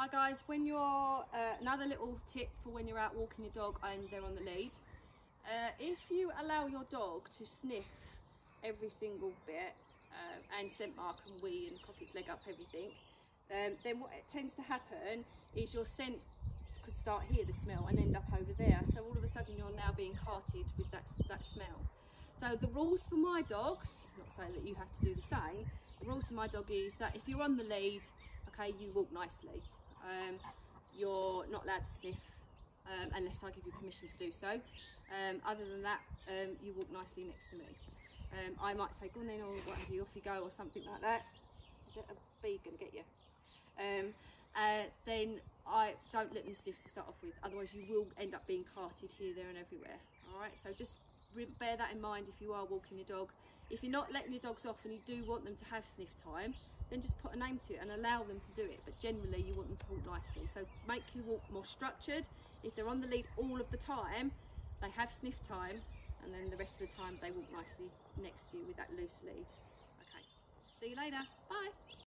Hi guys, when you're, uh, another little tip for when you're out walking your dog and they're on the lead. Uh, if you allow your dog to sniff every single bit uh, and scent mark and wee and cop its leg up everything, um, then what tends to happen is your scent could start here, the smell, and end up over there. So all of a sudden you're now being carted with that, that smell. So the rules for my dogs, not saying that you have to do the same, the rules for my dog is that if you're on the lead, okay, you walk nicely. Um, you're not allowed to sniff um, unless I give you permission to do so. Um, other than that, um, you walk nicely next to me. Um, I might say, go on then, or whatever, you, off you go, or something like that. Is it a bee going to get you? Uh, then I don't let them sniff to start off with, otherwise you will end up being carted here, there and everywhere. All right, so just bear that in mind if you are walking your dog. If you're not letting your dogs off and you do want them to have sniff time, then just put a name to it and allow them to do it. But generally you want them to walk nicely. So make your walk more structured. If they're on the lead all of the time, they have sniff time and then the rest of the time they walk nicely next to you with that loose lead. Okay, see you later, bye.